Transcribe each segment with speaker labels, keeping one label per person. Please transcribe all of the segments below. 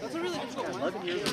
Speaker 1: That's a really good score. 11 years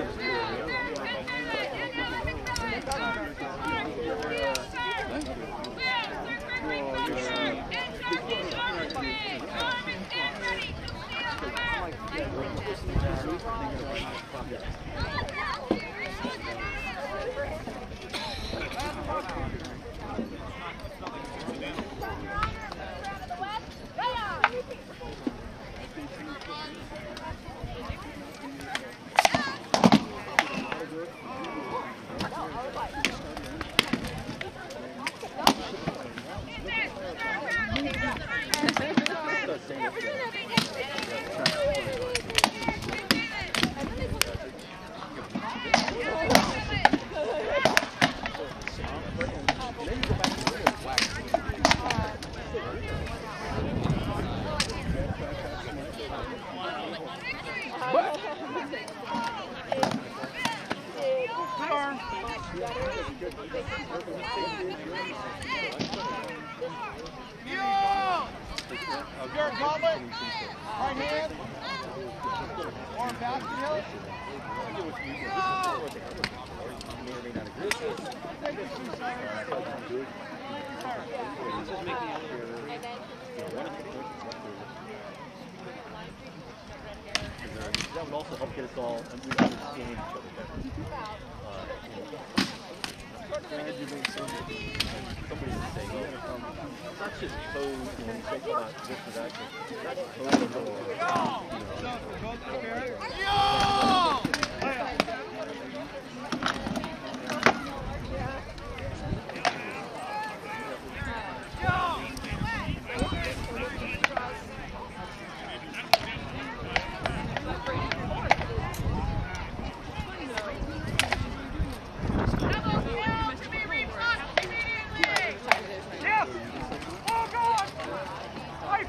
Speaker 1: four months. Right hand, arm back, Mule. That would also help get us all we understand each other better. Uh, graduate somebody, somebody just code, you know, you think about this or that, that's code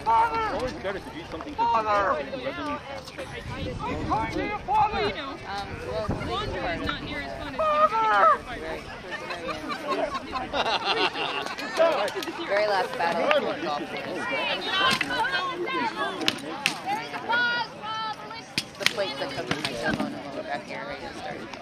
Speaker 2: father!
Speaker 1: it's always better to do something
Speaker 2: Father!
Speaker 1: consistent rather than
Speaker 2: Hi, dear father!
Speaker 3: You know, laundry is not near as fun as
Speaker 2: Father!
Speaker 4: Very last battle The plates that cover my the lower back area started to all come off.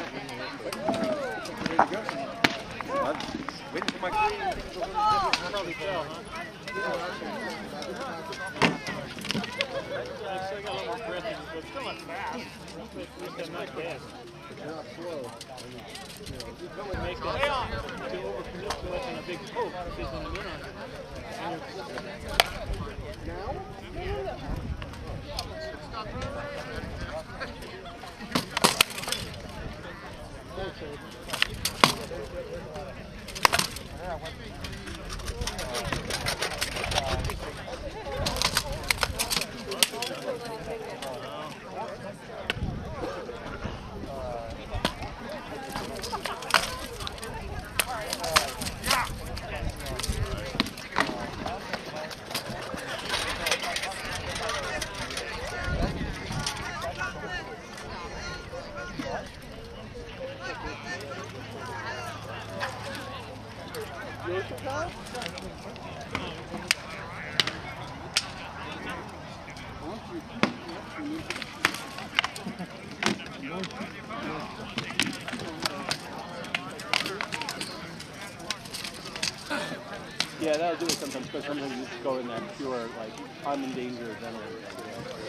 Speaker 4: still not fast. It's not fast. It's
Speaker 2: not
Speaker 1: slow. It would to overcommit a big poke he's in the middle. Now? Stop. Yeah, that'll do it sometimes, but sometimes you just go in that pure, like, I'm in danger adrenaline. you.